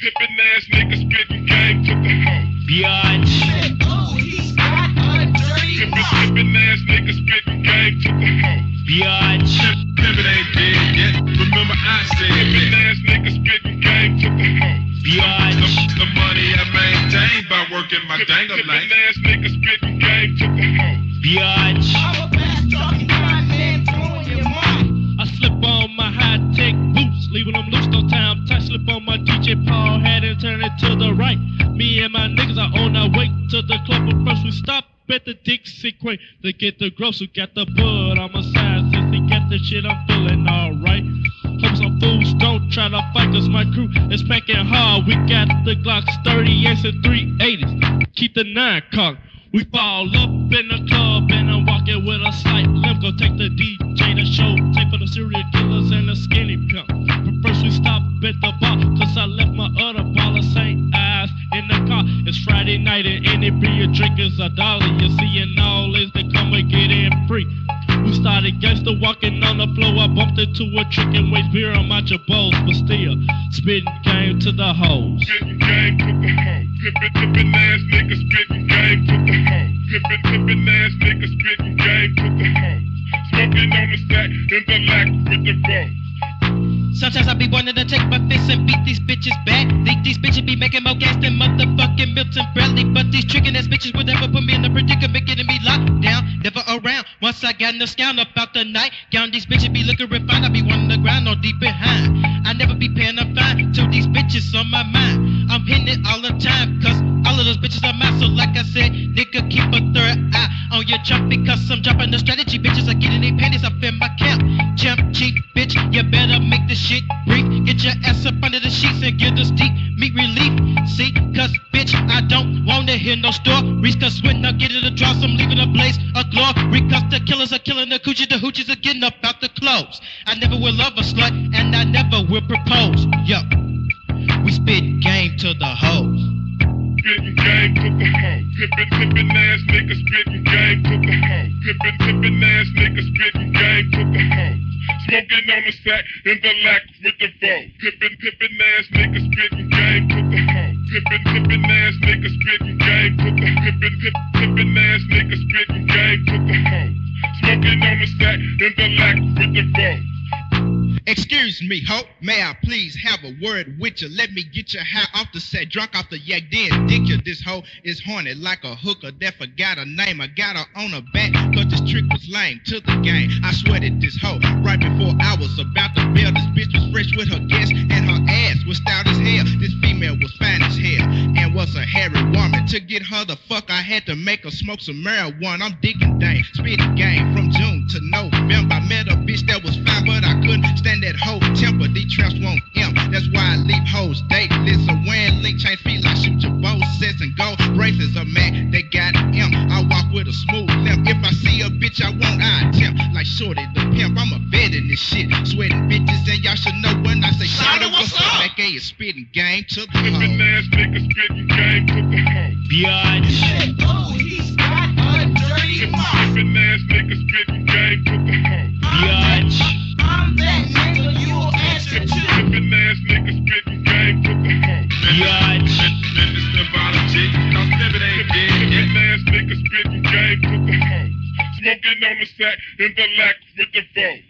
Pippin' ass nigga spittin' game to the hoe. Biatch. Oh, he's got a dirty Pippin', pippin' ass nigga spittin' game to the hoe. Biatch. Pimpin' ain't dead yet. Remember I said Pippin' ass nigga spittin' game to the hoe. Biatch. The, the money I maintain by working my dangle Pippin' ass nigga spittin' game to the hoe. Biatch. To the right. Me and my niggas are on our way to the club, but first we stop at the Dixie Crate to get the gross who got the bud on my side. Since he got the shit, I'm feeling alright. Hope some fools don't try to fight, cause my crew is packing hard. We got the Glocks 38s and 380s. Keep the nine cocked. We fall up in the club and I'm walking with a slight limp. Go take the DJ to show, take for the Serial Killaz and the skinny pimp. But first we stop at the bar, Friday night and any beer drinkers a dollar. You're seeing all this, they come and get in free. We started gangster walking on the floor. I bumped into a trick and waste beer on my bowls, but still spitting game to the hoes. Spittin' game to the hoe. Pippin', pippin' ass nigga spittin' game to the hoe. Pippin', pippin' ass nigga spittin' game to the hoe. Smoking on the stack in the lack with the roll. Sometimes I be wanting to take my fist and beat these bitches back. Think these bitches be making more gas than motherfucking Milton Bradley. But these tricking ass bitches would never put me in a predicament, getting me locked down, never around. Once I got the scout about the night, gown these bitches be looking refined. I be wanting to grind on deep behind. I never be paying a fine to these bitches on my mind. I'm hitting it all the time, third eye on your jump because I'm dropping the strategy. Bitches are getting their panties up in my camp. Champ cheap, bitch, you better make this shit brief. Get your ass up under the sheets and give us deep meat relief. See, cause bitch, I don't wanna hear no stories. Cause when I get in the draws, I'm leaving a blaze of glory. Cause the killers are killing the coochie, the hoochies are getting up out the clothes. I never will love a slut, and I never will propose. Yo, we spit game to the hoes. Spittin' game to the hoe. Pippin', pippin' ass nigga spittin' game to the hoe. Pippin', pippin' ass nigga spittin' game to the hoe. Smoking on the sack in the lack with the foe. Pippin', pippin' ass nigga spittin' game to the hoe. Pippin', pippin' ass nigga spittin' game to the pippin', pip, pippin' ass nigga spittin' game to the hoe. Smoking on the sack in the lack with the foe. Excuse me, ho. May I please have a word with you? Let me get you high off the set, drunk off the yak, then dick you. This hoe is horny like a hooker that forgot her name. I got her on her back, cause this trick was lame to the game. I sweated this hoe right before I was about to bail. This bitch was fresh with her guests, and her ass was stout as hell. This female was a hairy woman. To get her the fuck, I had to make her smoke some marijuana. I'm digging dang, spitting game from June to November. I met a bitch that was fine, but I couldn't stand that hoe temper. These traps won't imp. That's why I leave hoes dateless. So wearing link chain feet like shoot your bow sets and gold braces. A man they got imp. I walk with a smooth limp. If I see a bitch I want, I attempt. Like Shorty the pimp, I'm a vet in this shit. What's up? Is spitting game to the Pippin' hoe. ass nigga spittin' game to the hoe. Biatch. Oh, he's got a dirty mouth. Pippin' ass nigga spittin' game to the hoe. Biatch. I'm that nigga you'll answer to. Pippin' ass nigga spittin' game to the hoe. Biatch. Then it's the bottom chick. Cause pimpin' ain't dead yet. Pippin' ass nigga spittin' game to the hoe. Smoking on the sack in the lack with the foe.